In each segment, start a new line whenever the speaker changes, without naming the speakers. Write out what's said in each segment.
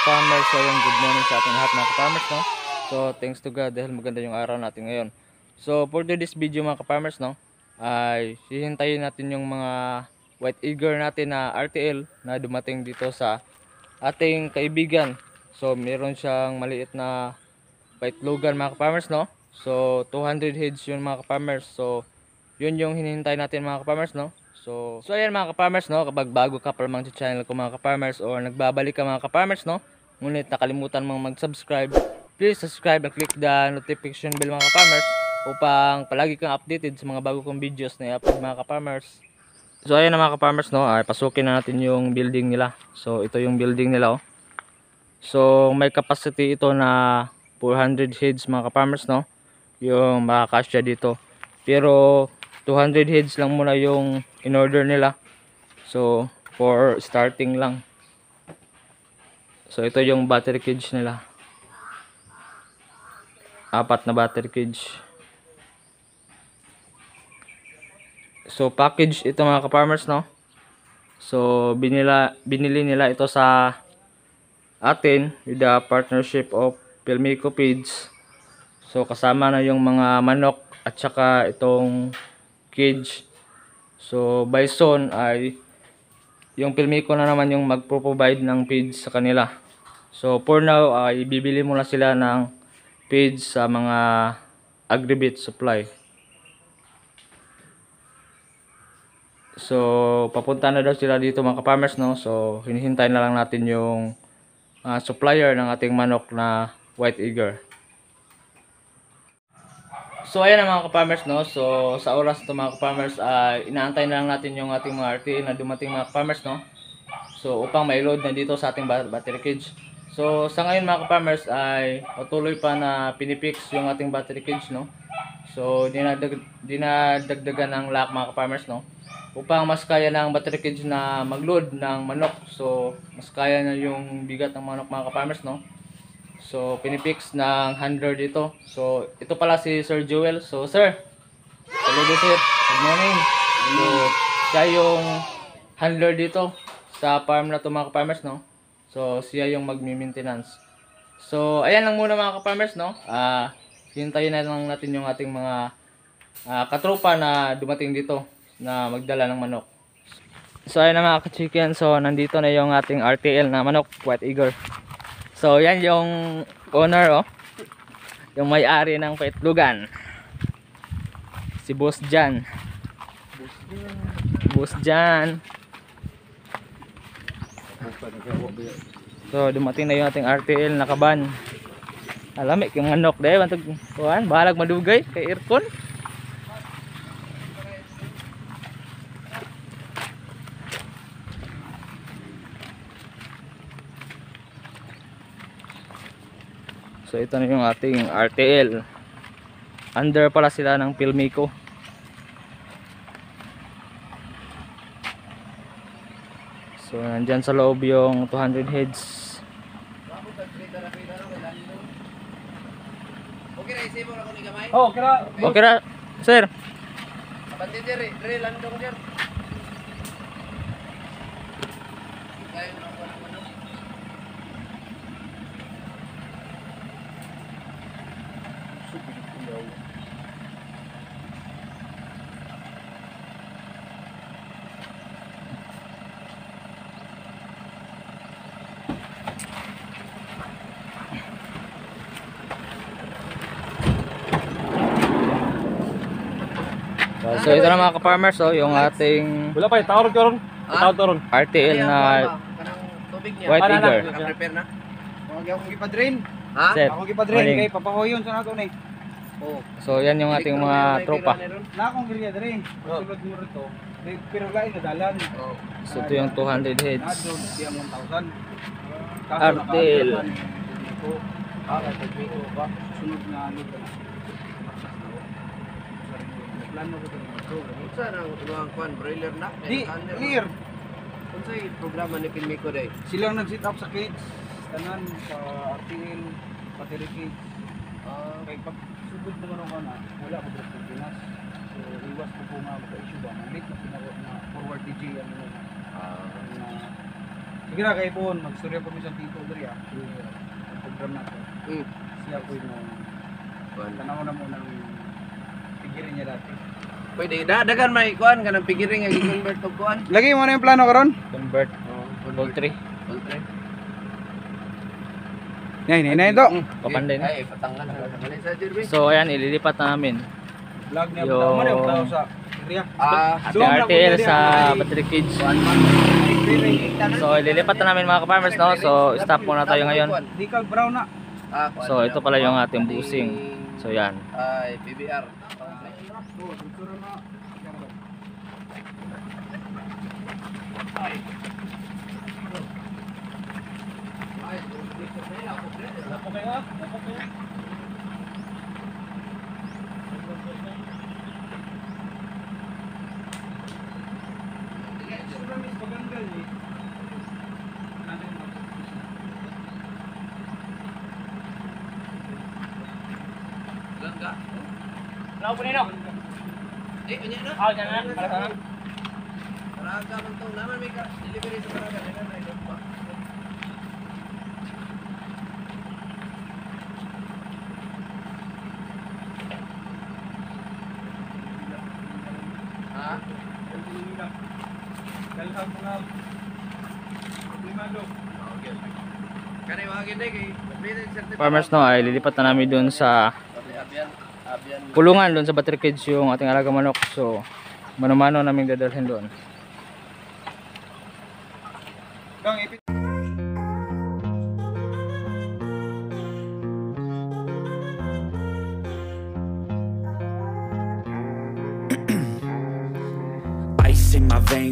Ka-farmers? So yung good morning sa ating lahat mga ka-farmers no. So thanks to God dahil maganda yung araw natin ngayon. So for today's video mga ka-farmers no, ay hihintayin natin yung mga white eager natin na RTL na dumating dito sa ating kaibigan. So meron siyang maliit na white logan mga ka-farmers no. So 200 heads yun mga ka-farmers. So yun yung hinihintay natin mga ka-farmers no. So, so ayan mga ka-farmers no, kapag bago ka pa lamang sa channel ko mga ka-farmers or nagbabalik ka mga ka-farmers no, ngunit nakalimutan mong mag-subscribe, please subscribe and click the notification bell mga ka-farmers upang palagi kang updated sa mga bago kong videos na i-upload mga ka-farmers. So ayan mga ka-farmers no, ay pasukin na natin yung building nila. So ito yung building nila oh. So may capacity ito na 400 heads mga ka-farmers no, yung makakasya dito. Pero 200 heads lang muna yung in order nila. So, for starting lang. So, ito yung battery cage nila. Apat na battery cage. So, package ito mga ka-farmers, no? So, binila, binili nila ito sa atin with the partnership of Filmico Feeds. So, kasama na yung mga manok at saka itong cage. So, by zone ay yung Filmico na naman yung magpo-provide ng feeds sa kanila. So, for now ay bibili muna sila ng feeds sa mga agribit supply. So, papunta na daw sila dito mga farmers no. So, hinihintay na lang natin yung ah, supplier ng ating manok na white eager. So ayan na mga ka-farmers no. So sa oras to mga ka-farmers ay inaantay na lang natin yung ating mga RTA na dumating mga ka-farmers no. So upang ma-load na dito sa ating ba- battery cage. So sa ngayon mga ka-farmers ay patuloy pa na pinipix yung ating battery cage no. So dinadag dinadagdagan ng lock mga ka-farmers no. Upang mas kaya ng battery cage na mag-load ng manok. So mas kaya na yung bigat ng manok mga ka-farmers no. So, pinipix ng handler dito. So, ito pala si Sir Joel. So, sir. Saludo sir. Good morning. So, siya yung handler dito sa farm na to mga farmers no. So, siya yung magmi-maintenance. So, ayan lang muna mga farmers no. Ah, hintayin na lang natin yung ating mga ah, katropa na dumating dito na magdala ng manok. So, ayan na mga ka-chicken. So, nandito na yung ating RTL na manok, White Eagle. So, yan yung owner, oh. Yung may-ari ng paitlugan. Si Boss Jan. Boss Jan. So, dumating na yung ating RTL na kaban. Alamik yung manok dahil. Bantag, kuhan, bahalag madugay kay Irkon. So ito na yung ating RTL. Under pala sila ng Filmico. So nandyan sa loob yung 200 heads.
Okay na isip mo na ko ni gamay.
Oh.
Okay na, sir.
Pati diri, diri landong.
So, so ito na mga ka-farmers, oh, yung ating
Wala pa, tawag ka ron. Tawag ka ron.
RTL na?
Kanang tubig niya.
White
Ano, ano?
Eagle.
Naka-prepare na?
Huwag akong ipadrin.
Ha?
Sir,
Ako ipadrin
Maling.
kay papahoyon sa nato ni.
Oo.
so yan yung ating mga tropa.
Na akong gilya drin. Sulod mo rito. Di- Pero lain na dalan.
Oo.
So ito yung 200 heads.
Di ang 1,000.
Artel.
Ito. Ah, pagbigo ba? Sunod na ano ba? Ko ito.
Unsa nang ilang kwan broiler na?
Di, clear.
Unsa yung programa ni Pilmico day?
Silang nag-sit up sa cage. Tanan sa RTL, battery cage. Ah, kay pag sugod naman ako na, wala ko sa Pilipinas. So, iwas ko po nga sa issue ba. Malit na pinaro na forward DJ ang ano.
Ah,
ang, ah, Sige na kay Pon, magstorya po mi sa tito diri ah. Yung program nato.
Hmm.
Siya po yung tanaw na mo ng pigirin niya dati.
Pwede dadagan may kuan kanang pigiring nga i-convert og kuan.
Lagi mo na yung plano karon?
Convert.
Oh,
Poultry.
Poultry.
Nay, nay, nay to.
Mm.
Kapanday na.
Ay, patangan na. Mali sa Jerby.
So ayan, ililipat na namin.
Vlog niya po. Mo na yung plano sa.
Ah,
lang po
RTL sa. Battery Kids. So ililipat na namin mga ka-farmers no. So stop muna tayo ngayon.
Ka brown na.
Ah,
So ito pala yung ating busing. So yan.
Ay, PBR.
Oh, siguro na.
Langga.
Hello po nino.
Eh, anya na.
Ah, dyan na. Para sana.
Paraga man to. Naman may ka delivery sa paraga. Ina na ito pa. Ha? Okay. Kani wagin dai kay.
Farmers no ay lilipat na namin doon sa. Kulungan doon sa Battery Kids yung ating alaga manok. So mano-mano namin dadalhin doon.
Gang ipit.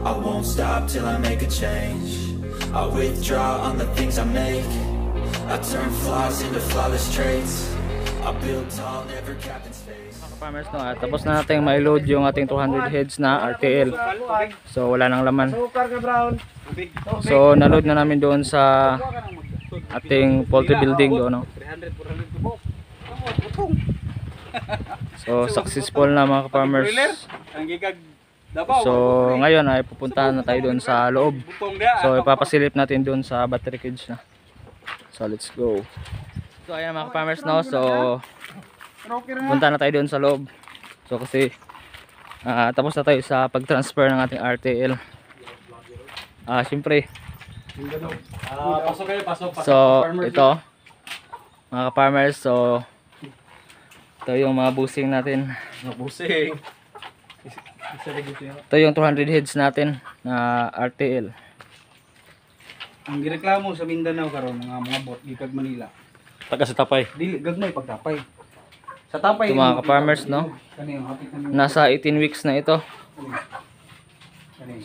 I won't stop till I make a change I withdraw on the things I make I turn flaws into flawless traits I build tall, never capped in space
Farmers no, at tapos na natin ma-load yung ating 200 heads na RTL. So wala nang laman.
Sukar ka brown.
So na-load na namin doon sa ating poultry building doon no.
300, 400 kubok.
So, successful na mga ka-farmers.
Ang gigag.
So, ngayon ay pupuntahan na tayo doon sa loob. So, ipapasilip natin doon sa battery cage na. So, let's go. So, ayan mga ka-farmers, no? So, punta na tayo doon sa loob. So, kasi ah, tapos na tayo sa pag-transfer ng ating RTL. Ah, syempre.
Ah, pasok kayo, pasok, pasok.
So,
Farmers.
ito mga ka-farmers, so ito yung mga busing natin.
Busing.
Ito yung 200 heads natin na RTL.
Ang gireklamo sa Mindanao karon mga mga bot gikag Manila.
Taga sa tapay.
Dili gagmay pagtapay. Sa tapay
Ito mga ka-farmers, no? Nasa 18 weeks na ito.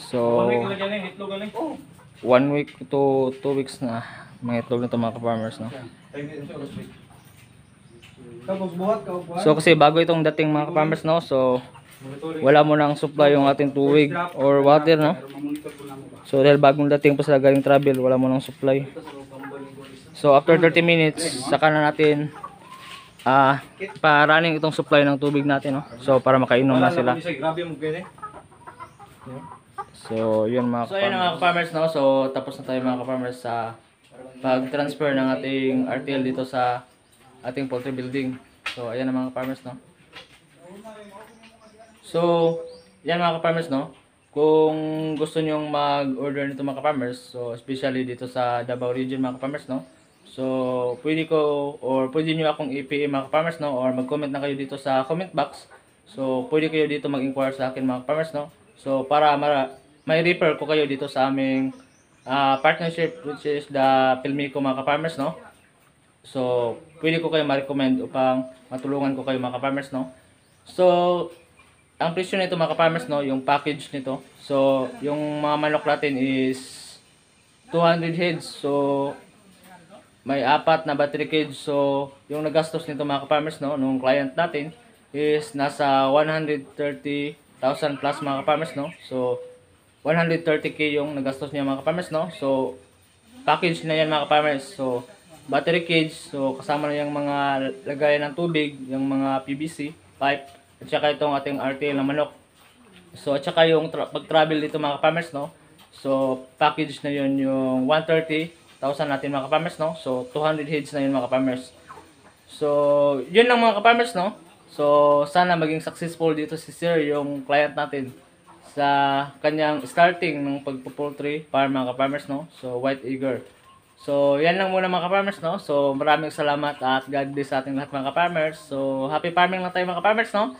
So,
galing.
Oh.
1 week to 2 weeks na may itlog na ito mga ka-farmers, no?
Tapos buhat ka buhat.
So, kasi bago itong dating mga ka-farmers, no? So, wala mo nang supply yung ating tubig or water, no? So, dahil bagong dating pa sila galing travel, wala mo nang supply. So, after 30 minutes, saka na natin ah pa-running itong supply ng tubig natin, no? So, para makainom na sila. So, yun mga So, yun mga farmers no? So, tapos na tayo mga farmers sa pag-transfer ng ating RTL dito sa ating poultry building. So, ayan ang mga farmers no? So, yan mga farmers no? Kung gusto nyong mag-order nito mga farmers, so especially dito sa Davao region mga farmers no? So, pwede ko or pwede nyo akong i-PM mga farmers no? Or mag-comment na kayo dito sa comment box. So, pwede kayo dito mag-inquire sa akin mga farmers no? So, para mara may refer ko kayo dito sa aming ah, partnership which is the Pilmico mga farmers no? So, pwede ko kayo ma-recommend upang matulungan ko kayo mga farmers no? So, ang presyo nito mga farmers no, yung package nito. So, yung mga manok natin is 200 heads. So, may apat na battery cage. So, yung nagastos nito mga farmers no, nung client natin is nasa 130,000 plus mga farmers no. So, 130k yung nagastos niya mga farmers no. So, package na yan mga farmers. So, battery cage. So, kasama na yung mga lagayan ng tubig, yung mga PVC pipe, at saka itong ating RTL na manok. So, at saka yung tra- pag-travel dito mga farmers no. So, package na yun yung 130,000 natin mga farmers no. So, 200 heads na yun mga farmers. So, yun lang mga farmers no. So, sana maging successful dito si Sir, yung client natin sa kanyang starting ng pagpo-poultry farm mga farmers no. So, White Eager. So, yan lang muna mga farmers no. So, maraming salamat at God bless sa ating lahat mga farmers. So, happy farming lang tayo mga farmers no.